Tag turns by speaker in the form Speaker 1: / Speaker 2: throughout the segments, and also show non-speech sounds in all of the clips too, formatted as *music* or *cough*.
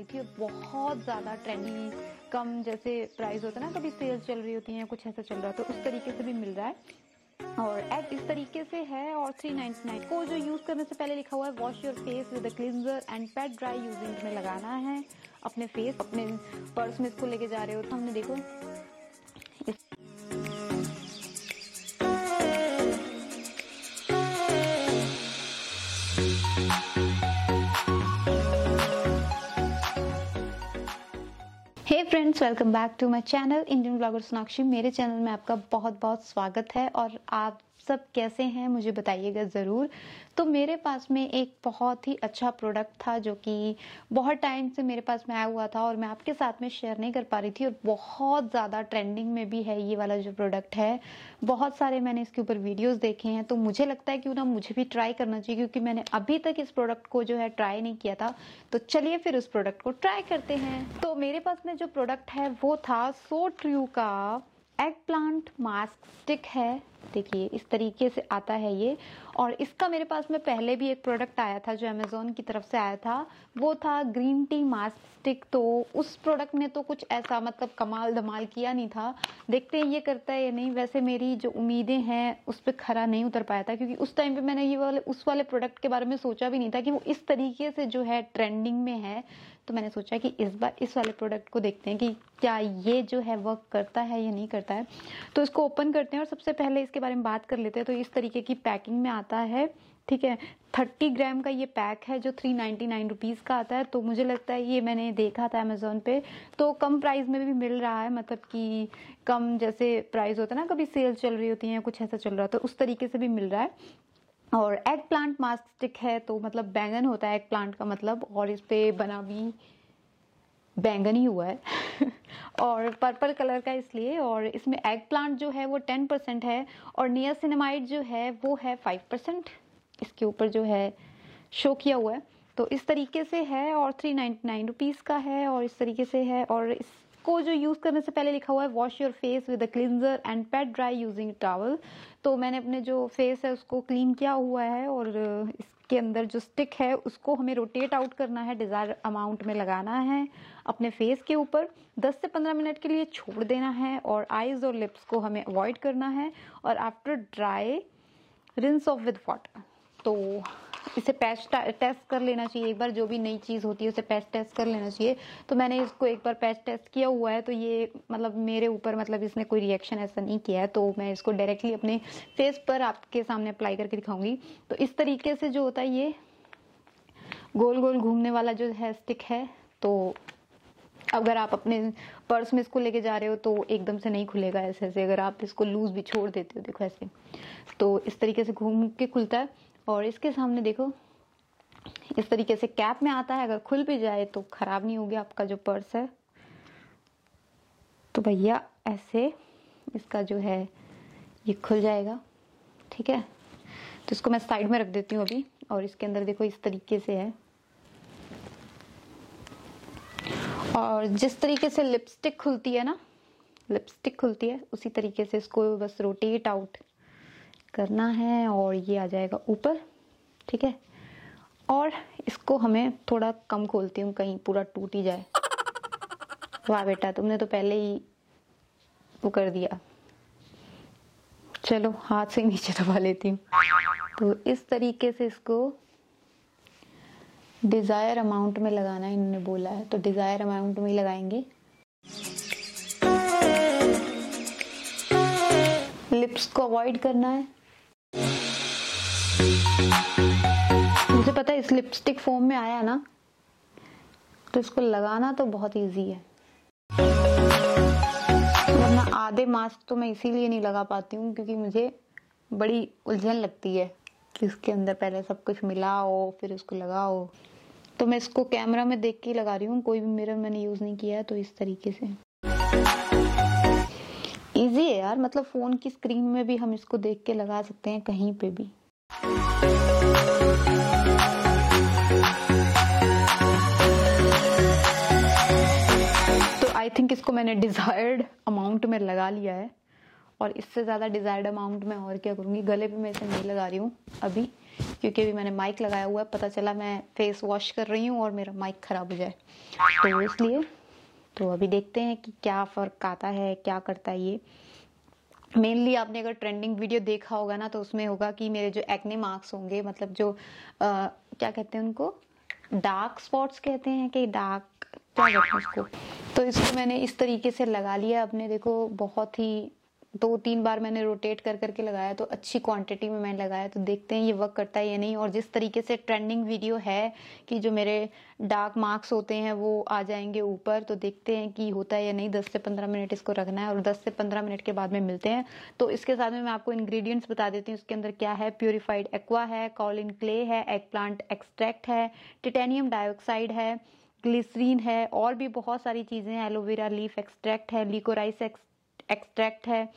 Speaker 1: रही थी, बहुत ज़्यादा ट्रेंडी कम जैसे प्राइस होता है ना कभी सेल चल रही होती है, कुछ ऐसा चल रहा है तो उस तरीके से भी मिल रहा है। और एड इस तरीके से है, और थ्री नाइन्टी नाइन को जो यूज़ करने से पहले लिखा हुआ है wash your face with cleanser and pad dry using में लगाना है। अपने फेस अपने पर्स में इसको लेके जा रहे हो तो हमने देखो friends welcome back to my channel Indian blogger Sonakshi मेरे चैनल में आपका बहुत बहुत स्वागत है और आप सब कैसे हैं, मुझे बताइएगा ज़रूर। तो मेरे पास में एक बहुत ही अच्छा प्रोडक्ट था, जो कि बहुत टाइम से मेरे पास में आया हुआ था और मैं आपके साथ में शेयर नहीं कर पा रही थी और बहुत ज़्यादा ट्रेंडिंग में भी है ये वाला जो प्रोडक्ट है। बहुत सारे मैंने इसके ऊपर वीडियोस देखे हैं तो मुझे लगता है क्यों ना मुझे भी ट्राई करना चाहिए, क्योंकि मैंने अभी तक इस प्रोडक्ट को जो है ट्राई नहीं किया था। तो चलिए फिर उस प्रोडक्ट को ट्राई करते हैं। तो मेरे पास में जो प्रोडक्ट है, वो था सो ट्रू का एग प्लांट मास्क स्टिक है। देखिए, इस तरीके से आता है ये। और इसका मेरे पास में पहले भी एक प्रोडक्ट आया था जो अमेजोन की तरफ़ से आया था, वो था ग्रीन टी मास्क स्टिक तो उस प्रोडक्ट ने तो कुछ ऐसा मतलब कमाल धमाल किया नहीं था। देखते हैं ये करता है या नहीं। वैसे मेरी जो उम्मीदें हैं, उस पर खरा नहीं उतर पाया था, क्योंकि उस टाइम पे मैंने ये वाले, उस वाले प्रोडक्ट के बारे में सोचा भी नहीं था कि वो इस तरीके से जो है ट्रेंडिंग में है। तो मैंने सोचा कि इस बार, इस वाले प्रोडक्ट को देखते हैं कि क्या ये जो है वर्क करता है या नहीं करता है। तो इसको ओपन करते हैं और सबसे पहले इसके बारे में बात कर लेते हैं तो इस तरीके की पैकिंग में आता है, ठीक है? थर्टी ग्राम का ये पैक है जो थ्री नाइन्टी नाइन रुपीज़ का आता है तो मुझे लगता है ये मैंने देखा था अमेजोन पे तो कम प्राइस में भी मिल रहा है मतलब कि कम जैसे प्राइस होता है ना, कभी सेल चल रही होती है, कुछ ऐसा चल रहा है तो उस तरीके से भी मिल रहा है। और एग प्लांट मास्क स्टिक है तो मतलब बैंगन होता है एग प्लांट का मतलब और इस पे बना भी बैंगन हुआ है। *laughs* और पर्पल कलर का इसलिए, और इसमें एग प्लांट जो है वो टेन परसेंट है, और नियासिनेमाइड जो है वो है फाइव परसेंट इसके ऊपर जो है शो किया हुआ है। तो इस तरीके से है, और थ्री नाइन्टी नाइन रुपीज़ का है, और इस तरीके से है, और इसको जो यूज़ करने से पहले लिखा हुआ है wash your face with a cleanser and pat dry using towel तो मैंने अपने जो फेस है उसको क्लीन किया हुआ है, और इसके अंदर जो स्टिक है, उसको हमें रोटेट आउट करना है डिज़ायर अमाउंट में लगाना है, अपने फेस के ऊपर। 10 से 15 मिनट के लिए छोड़ देना है और आईज और लिप्स को हमें अवॉइड करना है। और after dry rinse off with water तो इसे पैच टेस्ट कर लेना चाहिए। एक बार जो भी नई चीज़ होती है, उसे पैच टेस्ट कर लेना चाहिए। तो मैंने इसको एक बार पैच टेस्ट किया हुआ है तो ये मतलब मेरे ऊपर मतलब इसने कोई रिएक्शन ऐसा नहीं किया है। तो मैं इसको डायरेक्टली अपने फेस पर आपके सामने अप्लाई करके दिखाऊँगी। तो इस तरीके से जो होता है, ये गोल गोल घूमने वाला जो है स्टिक है। तो अगर आप अपने पर्स में इसको लेके जा रहे हो तो एकदम से नहीं खुलेगा ऐसे ऐसे अगर आप इसको लूज भी छोड़ देते हो, देखो ऐसे। तो इस तरीके से घूम के खुलता है। और इसके सामने देखो, इस तरीके से कैप में आता है, अगर खुल भी जाए तो खराब नहीं होगी आपका जो पर्स है। तो भैया, ऐसे इसका जो है, ये खुल जाएगा, ठीक है? तो इसको मैं साइड में रख देती हूँ अभी, और इसके अंदर देखो इस तरीके से है। और जिस तरीके से लिपस्टिक खुलती है ना लिपस्टिक खुलती है, उसी तरीके से इसको बस रोटेट आउट करना है और ये आ जाएगा ऊपर, ठीक है? और इसको हमें थोड़ा कम खोलती हूँ, कहीं पूरा टूट ही जाए। वाह बेटा, तुमने तो पहले ही वो कर दिया। चलो, हाथ से नीचे दबा लेती हूँ। तो इस तरीके से इसको डिज़ायर अमाउंट में लगाना इन्होंने बोला है। तो डिज़ायर अमाउंट में ही लगाएँगे। लिप्स को अवॉइड करना है। मुझे पता है, इस लिपस्टिक फॉर्म में आया ना तो इसको लगाना तो बहुत इजी है। वरना आधे मास्क तो मैं इसीलिए नहीं लगा पाती हूँ, क्योंकि मुझे बड़ी उलझन लगती है कि इसके अंदर पहले सब कुछ मिलाओ, फिर उसको लगाओ। तो मैं इसको कैमरा में देख के लगा रही हूँ, कोई भी मिरर मैंने यूज़ नहीं किया है तो इस तरीके से। इजी है यार मतलब फ़ोन की स्क्रीन में भी हम इसको देख के लगा सकते हैं कहीं पे भी। तो आई थिंक इसको मैंने डिजायर्ड अमाउंट में लगा लिया है। और इससे ज़्यादा डिजायर्ड अमाउंट में और क्या करूँगी? गले पे मैं इसे नहीं लगा रही हूँ अभी, क्योंकि अभी मैंने माइक लगाया हुआ है। पता चला मैं फेस वॉश कर रही हूँ और मेरा माइक ख़राब हो जाए। तो इसलिए तो अभी देखते हैं कि क्या फ़र्क आता है क्या करता है ये। मेनली आपने अगर ट्रेंडिंग वीडियो देखा होगा ना तो उसमें होगा कि मेरे जो एक्ने मार्क्स होंगे मतलब जो आ, क्या कहते हैं उनको? डार्क स्पॉट्स कहते हैं कि डार्क क्या कहते हैं उसको? तो इसको मैंने इस तरीके से लगा लिया। अपने देखो बहुत ही दो तीन बार मैंने रोटेट कर करके लगाया तो अच्छी क्वांटिटी में मैंने लगाया तो देखते हैं ये वर्क करता है या नहीं। और जिस तरीके से ट्रेंडिंग वीडियो है कि जो मेरे डार्क मार्क्स होते हैं, वो आ जाएँगे ऊपर तो देखते हैं कि होता है या नहीं। दस से पंद्रह मिनट इसको रखना है और दस से पंद्रह मिनट के बाद में मिलते हैं। तो इसके साथ में मैं आपको इन्ग्रीडियंट्स बता देती हूँ। उसके अंदर क्या है? प्योरीफाइड एक्वा है कॉलिन क्ले है एग प्लांट एक्सट्रैक्ट है टिटेनियम डाइऑक्साइड है ग्लिसरीन है, और भी बहुत सारी चीज़ें हैं। एलोवेरा लीफ एक्सट्रैक्ट है लिकोराइस एक्सट्रैक्ट है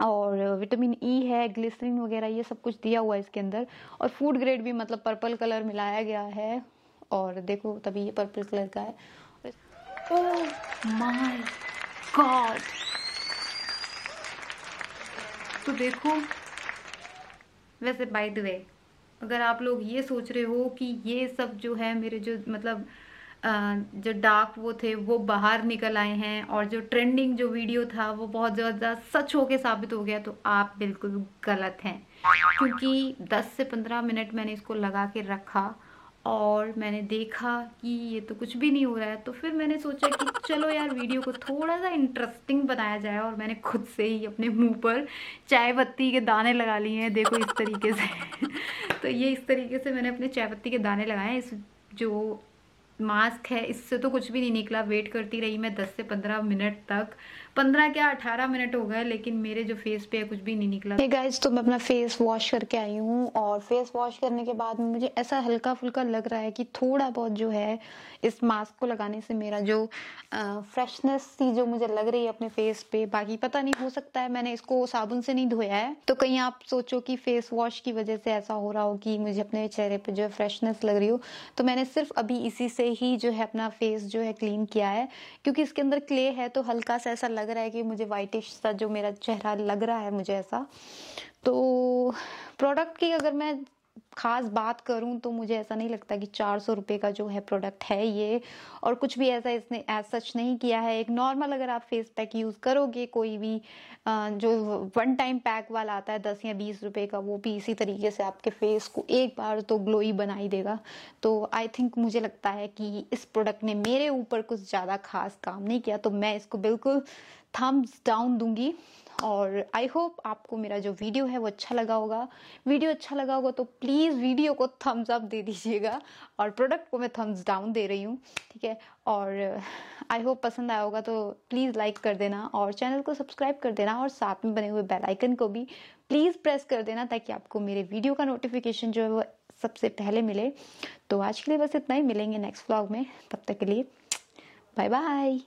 Speaker 1: और विटामिन ई e है ग्लिसरीन वगैरह, ये सब कुछ दिया हुआ है इसके अंदर। और फ़ूड ग्रेड भी मतलब पर्पल कलर मिलाया गया है और देखो तभी ये पर्पल कलर का है। माय गॉड तो देखो, वैसे बाय द वे अगर आप लोग ये सोच रहे हो कि ये सब जो है मेरे जो मतलब जो डार्क वो थे, वो बाहर निकल आए हैं और जो ट्रेंडिंग जो वीडियो था, वो बहुत ज़्यादा सच होके साबित हो गया तो आप बिल्कुल गलत हैं। क्योंकि 10 से 15 मिनट मैंने इसको लगा के रखा और मैंने देखा कि ये तो कुछ भी नहीं हो रहा है तो फिर मैंने सोचा कि चलो यार वीडियो को थोड़ा सा इंटरेस्टिंग बनाया जाए और मैंने खुद से ही अपने मुँह पर चाय पत्ती के दाने लगा लिए हैं, देखो इस तरीके से। *laughs* तो ये इस तरीके से मैंने अपने चाय पत्ती के दाने लगाए हैं, इस जो मास्क है, इससे तो कुछ भी नहीं निकला। वेट करती रही मैं 10 से 15 मिनट तक। पंद्रह क्या अठारह मिनट हो गए, लेकिन मेरे जो फेस पे है, कुछ भी नहीं निकला। Hey गाइज़ तो मैं अपना फेस वॉश करके आई हूँ, और फेस वॉश करने के बाद मुझे ऐसा हल्का फुल्का लग रहा है कि थोड़ा बहुत जो है, इस मास्क को लगाने से मेरा जो फ्रेशनेस सी जो मुझे लग रही है अपने फेस पे, बाकी पता नहीं, हो सकता है मैंने इसको साबुन से नहीं धोया है। तो कहीं आप सोचो कि फेस वॉश की वजह से ऐसा हो रहा हो कि मुझे अपने चेहरे पे जो है फ्रेशनेस लग रही हो तो मैंने सिर्फ़ अभी इसी से ही जो है अपना फेस जो है क्लीन किया है, क्योंकि इसके अंदर क्ले है तो हल्का सा ऐसा लग रहा है कि मुझे वाइटिश सा जो मेरा चेहरा लग रहा है मुझे ऐसा। तो प्रोडक्ट की अगर मैं खास बात करूँ तो मुझे ऐसा नहीं लगता कि चार सौ रुपये का जो है प्रोडक्ट है ये। और कुछ भी ऐसा इसने एज सच नहीं किया है। एक नॉर्मल अगर आप फेस पैक यूज़ करोगे, कोई भी जो वन टाइम पैक वाला आता है, दस या बीस रुपए का, वो भी इसी तरीके से आपके फेस को एक बार तो ग्लोई बना ही देगा। तो आई थिंक मुझे लगता है कि इस प्रोडक्ट ने मेरे ऊपर कुछ ज़्यादा खास काम नहीं किया। तो मैं इसको बिल्कुल थम्स डाउन दूँगी। और आई होप आपको मेरा जो वीडियो है वो अच्छा लगा होगा। वीडियो अच्छा लगा होगा तो प्लीज़ वीडियो को थम्स अप दे दीजिएगा और प्रोडक्ट को मैं थम्स डाउन दे रही हूँ, ठीक है? और आई होप पसंद आया होगा तो प्लीज़ लाइक कर देना और चैनल को सब्सक्राइब कर देना और साथ में बने हुए बेल आइकन को भी प्लीज़ प्रेस कर देना ताकि आपको मेरे वीडियो का नोटिफिकेशन जो है वो सबसे पहले मिले। तो आज के लिए बस इतना ही, मिलेंगे नेक्स्ट व्लॉग में। तब तक के लिए बाय बाय